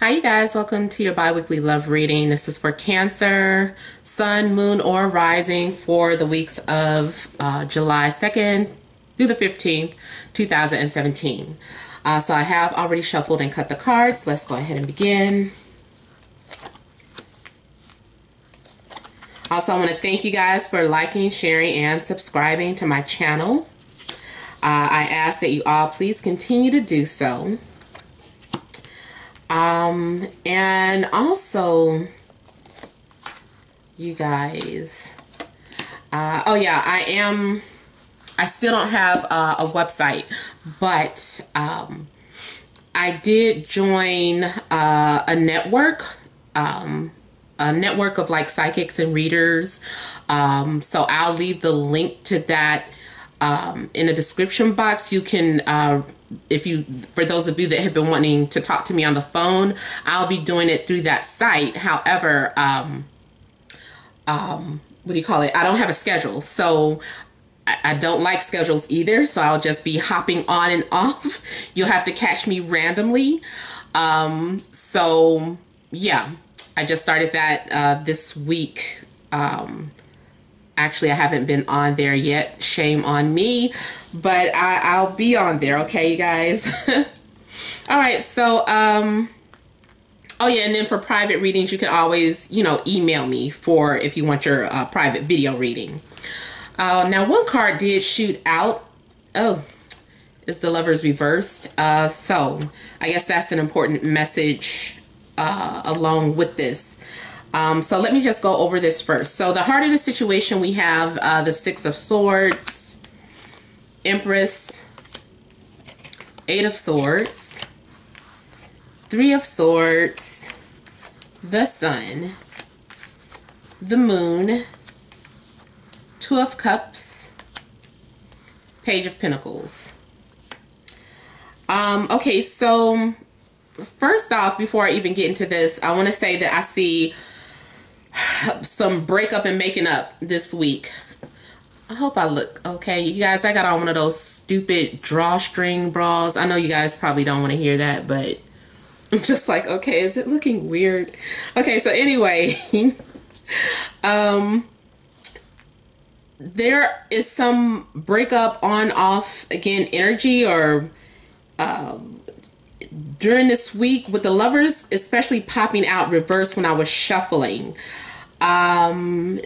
Hi, you guys. Welcome to your biweekly love reading. This is for Cancer, Sun, Moon, or Rising for the weeks of uh, July 2nd through the 15th, 2017. Uh, so I have already shuffled and cut the cards. Let's go ahead and begin. Also, I want to thank you guys for liking, sharing, and subscribing to my channel. Uh, I ask that you all please continue to do so. Um, and also, you guys, uh, oh yeah, I am, I still don't have uh, a website, but um, I did join uh, a network, um, a network of like psychics and readers. Um, so I'll leave the link to that um, in the description box. You can uh, if you for those of you that have been wanting to talk to me on the phone i'll be doing it through that site. However um um what do you call it? I don't have a schedule. So I, I don't like schedules either so i'll just be hopping on and off. You'll have to catch me randomly. Um so yeah. I just started that uh this week. Um Actually, I haven't been on there yet. Shame on me. But I, I'll be on there, okay, you guys? All right, so, um, oh yeah, and then for private readings, you can always, you know, email me for if you want your uh, private video reading. Uh, now, one card did shoot out. Oh, it's the lovers reversed. Uh, so I guess that's an important message uh, along with this. Um, so let me just go over this first. So the heart of the situation, we have uh, the Six of Swords, Empress, Eight of Swords, Three of Swords, the Sun, the Moon, Two of Cups, Page of Pentacles. Um, okay, so first off, before I even get into this, I want to say that I see some breakup and making up this week. I hope I look okay. You guys, I got on one of those stupid drawstring bras. I know you guys probably don't want to hear that, but I'm just like, okay, is it looking weird? Okay, so anyway, um, there is some breakup on off again energy or um, during this week with the lovers, especially popping out reverse when I was shuffling. Um,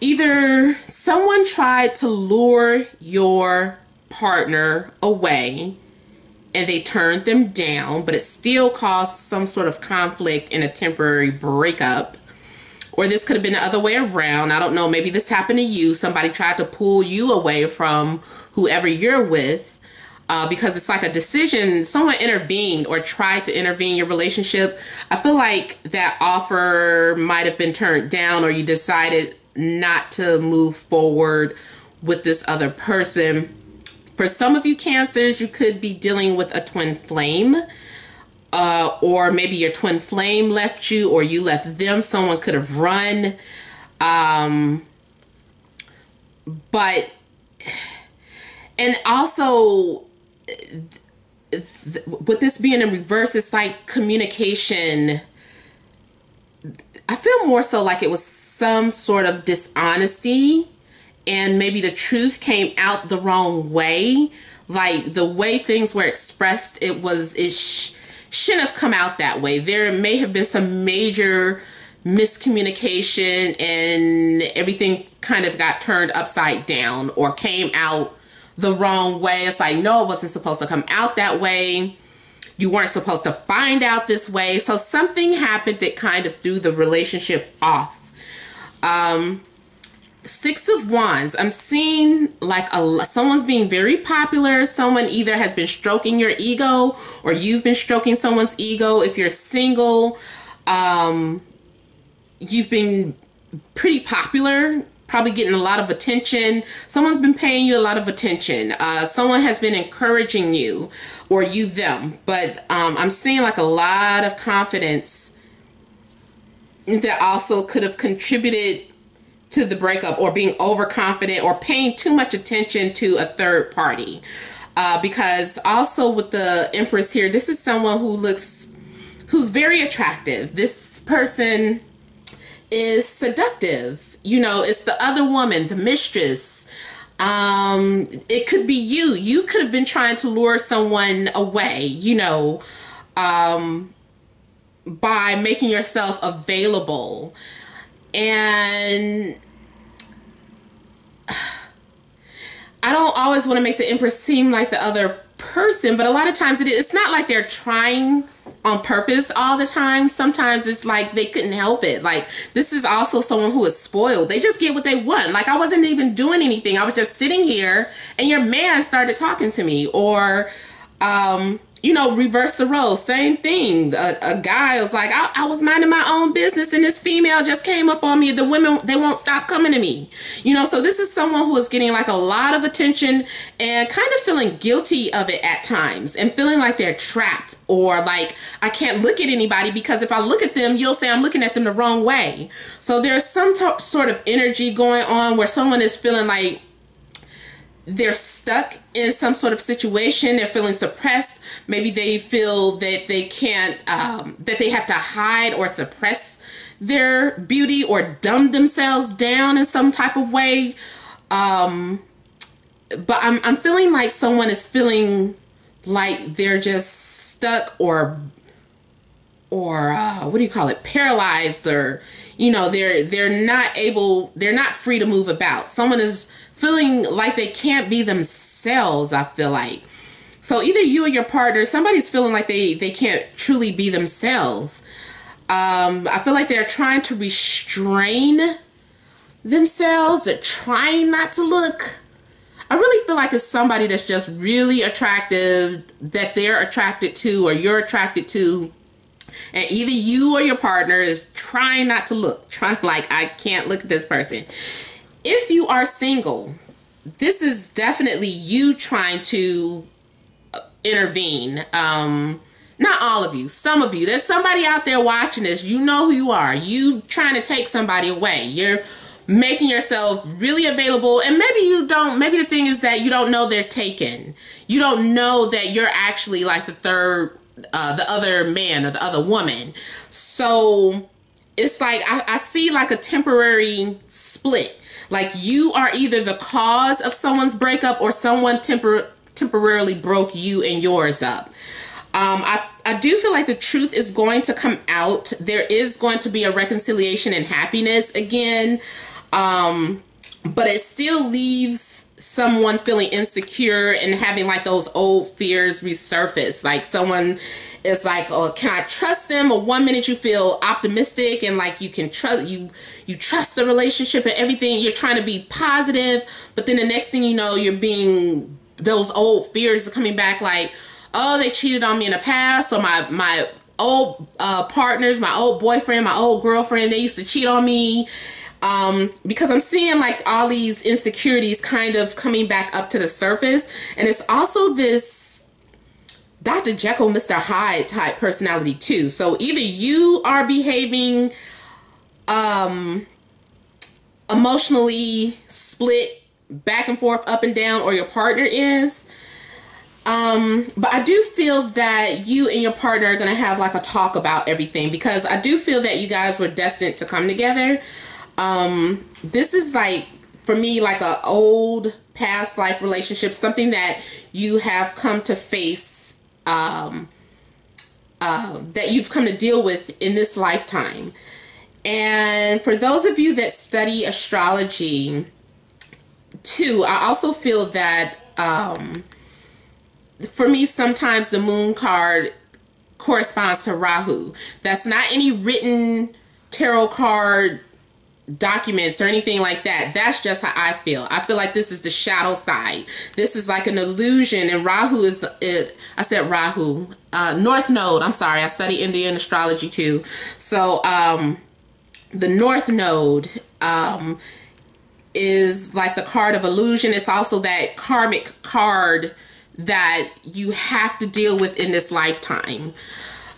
either someone tried to lure your partner away and they turned them down, but it still caused some sort of conflict and a temporary breakup. Or this could have been the other way around. I don't know. Maybe this happened to you. Somebody tried to pull you away from whoever you're with uh, because it's like a decision. Someone intervened or tried to intervene in your relationship. I feel like that offer might have been turned down, or you decided not to move forward with this other person. For some of you cancers, you could be dealing with a twin flame. Uh, or maybe your twin flame left you or you left them. Someone could have run. Um, but, and also with this being in reverse, it's like communication. I feel more so like it was some sort of dishonesty and maybe the truth came out the wrong way. Like the way things were expressed, it was, it sh- shouldn't have come out that way. There may have been some major miscommunication and everything kind of got turned upside down or came out the wrong way. It's like, no, it wasn't supposed to come out that way. You weren't supposed to find out this way. So something happened that kind of threw the relationship off. Um, Six of Wands. I'm seeing like a someone's being very popular. Someone either has been stroking your ego or you've been stroking someone's ego. If you're single, um, you've been pretty popular probably getting a lot of attention. Someone's been paying you a lot of attention. Uh, someone has been encouraging you or you them. But um, I'm seeing like a lot of confidence that also could have contributed to the breakup or being overconfident or paying too much attention to a third party. Uh, because also with the Empress here, this is someone who looks, who's very attractive. This person is seductive. You know, it's the other woman, the mistress. Um, it could be you. You could have been trying to lure someone away, you know, um, by making yourself available. And I don't always want to make the Empress seem like the other person, but a lot of times it is, it's not like they're trying on purpose all the time. Sometimes it's like they couldn't help it. Like this is also someone who is spoiled. They just get what they want. Like I wasn't even doing anything. I was just sitting here and your man started talking to me or um you know, reverse the role. Same thing. A, a guy is like, I, I, was minding my own business and this female just came up on me. The women, they won't stop coming to me. You know, so this is someone who is getting like a lot of attention and kind of feeling guilty of it at times and feeling like they're trapped or like I can't look at anybody because if I look at them, you'll say I'm looking at them the wrong way. So there's some sort of energy going on where someone is feeling like they're stuck in some sort of situation they're feeling suppressed maybe they feel that they can't um, that they have to hide or suppress their beauty or dumb themselves down in some type of way. Um, but I'm, I'm feeling like someone is feeling like they're just stuck or or uh, what do you call it? Paralyzed or you know they're they're not able they're not free to move about. Someone is feeling like they can't be themselves i feel like. So either you or your partner somebody's feeling like they they can't truly be themselves. Um i feel like they're trying to restrain themselves. They're trying not to look. I really feel like it's somebody that's just really attractive that they're attracted to or you're attracted to and either you or your partner is trying not to look, trying like I can't look at this person. If you are single, this is definitely you trying to uh, intervene. Um, not all of you, some of you. There's somebody out there watching this. You know who you are. You trying to take somebody away. You're making yourself really available and maybe you don't maybe the thing is that you don't know they're taken you don't know that you're actually like the third uh, the other man or the other woman. So it's like I, I see like a temporary split. Like you are either the cause of someone's breakup or someone tempor- temporarily broke you and yours up. Um, I, I do feel like the truth is going to come out. There is going to be a reconciliation and happiness again. Um, but it still leaves someone feeling insecure and having like those old fears resurface. Like someone is like oh can i trust them? Or one minute you feel optimistic and like you can trust you you trust the relationship and everything. You're trying to be positive but then the next thing you know you're being those old fears are coming back like oh they cheated on me in the past or my my old uh, partners my old boyfriend my old girlfriend they used to cheat on me um, because I'm seeing like all these insecurities kind of coming back up to the surface. And it's also this Dr. Jekyll, Mr. Hyde type personality too. So either you are behaving um, emotionally split back and forth, up and down, or your partner is. Um, but I do feel that you and your partner are going to have like a talk about everything because I do feel that you guys were destined to come together. Um, this is like for me like a old past life relationship, something that you have come to face, um, uh, that you've come to deal with in this lifetime. And for those of you that study astrology, too, I also feel that um, for me, sometimes the moon card corresponds to Rahu. That's not any written tarot card documents or anything like that. That's just how I feel. I feel like this is the shadow side. This is like an illusion, and Rahu is the, it. I said Rahu, uh, North Node. I'm sorry. I study Indian astrology too. So um, the North Node um, is like the card of illusion. It's also that karmic card that you have to deal with in this lifetime.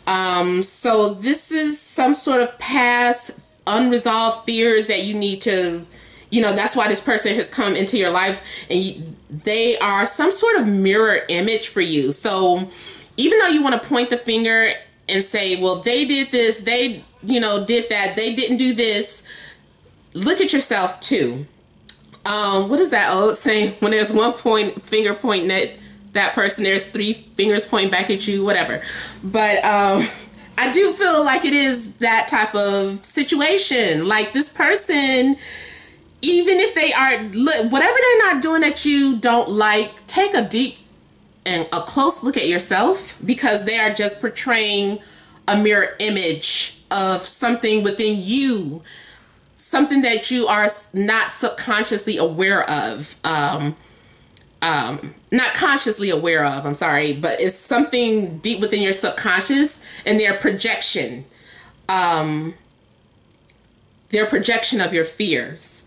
Um, so this is some sort of past unresolved fears that you need to you know that's why this person has come into your life. And you, they are some sort of mirror image for you. So even though you want to point the finger and say well they did this they you know did that they didn't do this look at yourself too. Um what is that old saying? When there's one point finger pointing at that person there's three fingers pointing back at you whatever. But um I do feel like it is that type of situation. Like this person, even if they are, whatever they're not doing that you don't like, take a deep and a close look at yourself because they are just portraying a mirror image of something within you, something that you are not subconsciously aware of. Um, um, not consciously aware of, I'm sorry, but it's something deep within your subconscious and their projection, um, their projection of your fears.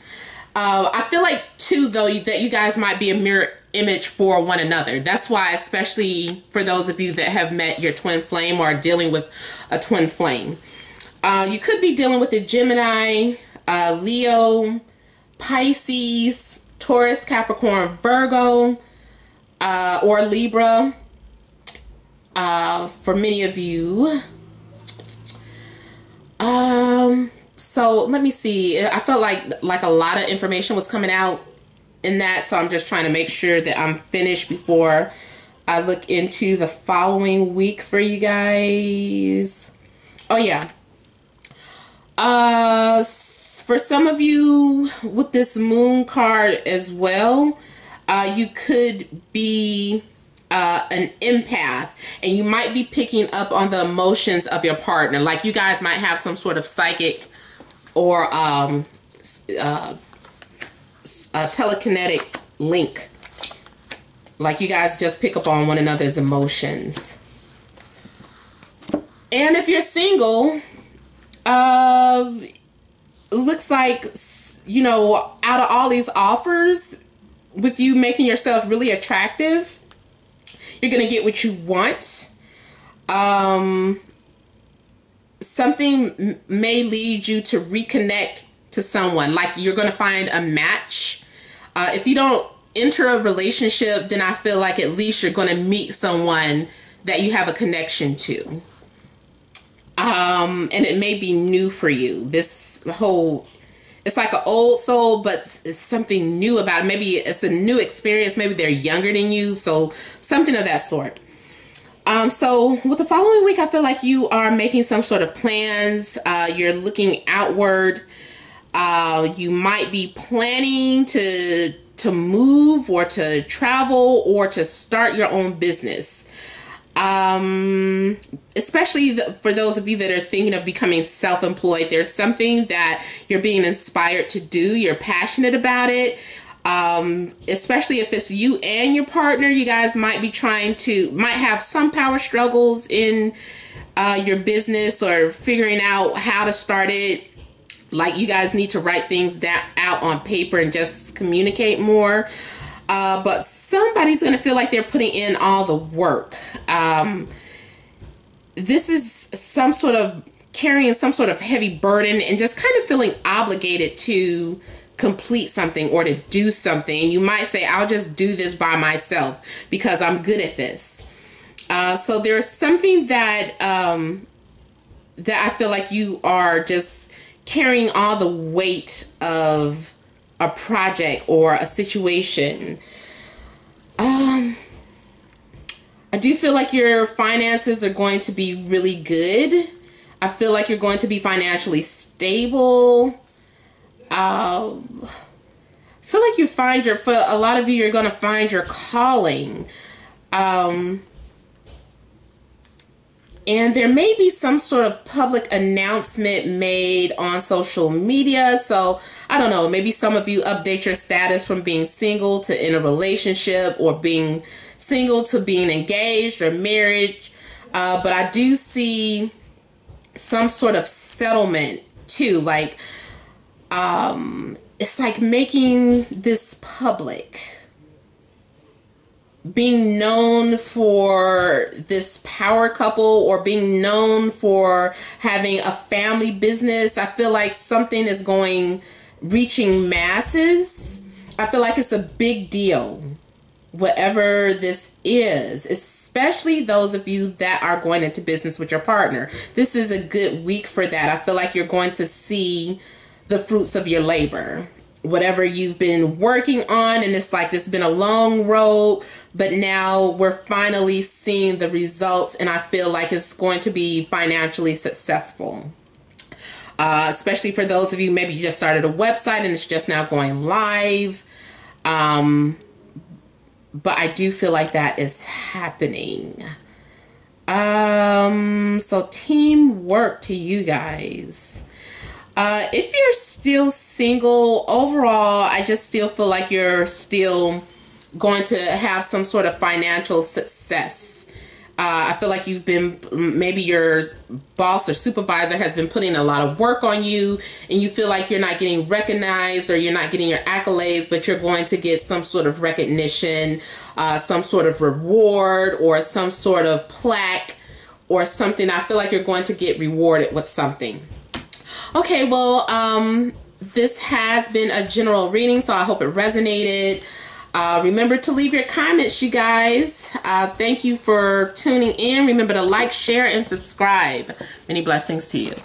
Uh, I feel like too, though, that you guys might be a mirror image for one another. That's why, especially for those of you that have met your twin flame or are dealing with a twin flame, uh, you could be dealing with a Gemini, uh, Leo, Pisces, Taurus, Capricorn, Virgo, uh, or Libra. Uh, for many of you. Um, so let me see. I felt like like a lot of information was coming out in that, so I'm just trying to make sure that I'm finished before I look into the following week for you guys. Oh yeah. Uh for some of you with this moon card as well, uh, you could be uh, an empath and you might be picking up on the emotions of your partner. Like you guys might have some sort of psychic or um, uh, telekinetic link. Like you guys just pick up on one another's emotions. And if you're single, uh, looks like, you know, out of all these offers, with you making yourself really attractive, you're to get what you want. Um, something may lead you to reconnect to someone. Like you're to find a match. Uh, if you don't enter a relationship, then I feel like at least you're to meet someone that you have a connection to. Um, and it may be new for you. This whole it's like an old soul, but it's something new about it. Maybe it's a new experience. Maybe they're younger than you, so something of that sort. Um, so with the following week, I feel like you are making some sort of plans. Uh, you're looking outward. Uh, you might be planning to to move or to travel or to start your own business um especially the, for those of you that are thinking of becoming self-employed there's something that you're being inspired to do you're passionate about it. Um especially if it's you and your partner you guys might be trying to might have some power struggles in uh, your business or figuring out how to start it. Like you guys need to write things down out on paper and just communicate more uh, but somebody's going to feel like they're putting in all the work. Um, this is some sort of carrying some sort of heavy burden and just kind of feeling obligated to complete something or to do something. You might say, I'll just do this by myself because I'm good at this. Uh, so there's something that um, that I feel like you are just carrying all the weight of a project or a situation. Um, I do feel like your finances are going to be really good. I feel like you're going to be financially stable. Uh, I feel like you find your, for a lot of you, you're going to find your calling. Um, and there may be some sort of public announcement made on social media. So I don't know, maybe some of you update your status from being single to in a relationship or being single to being engaged or marriage. Uh, but I do see some sort of settlement too. Like, um, it's like making this public being known for this power couple or being known for having a family business, I feel like something is going reaching masses, I feel like it's a big deal. Whatever this is, especially those of you that are going into business with your partner. This is a good week for that. I feel like you're going to see the fruits of your labor whatever you've been working on and it's like this has been a long road but now we're finally seeing the results and i feel like it's going to be financially successful. Uh, especially for those of you maybe you just started a website and it's just now going live. Um, but i do feel like that is happening. Um, so teamwork to you guys uh, if you're still single, overall, I just still feel like you're still going to have some sort of financial success. Uh, I feel like you've been, maybe your boss or supervisor has been putting a lot of work on you, and you feel like you're not getting recognized or you're not getting your accolades, but you're going to get some sort of recognition, uh, some sort of reward, or some sort of plaque or something. I feel like you're going to get rewarded with something. Okay, well, um, this has been a general reading, so I hope it resonated. Uh, remember to leave your comments, you guys. Uh, thank you for tuning in. Remember to like, share, and subscribe. Many blessings to you.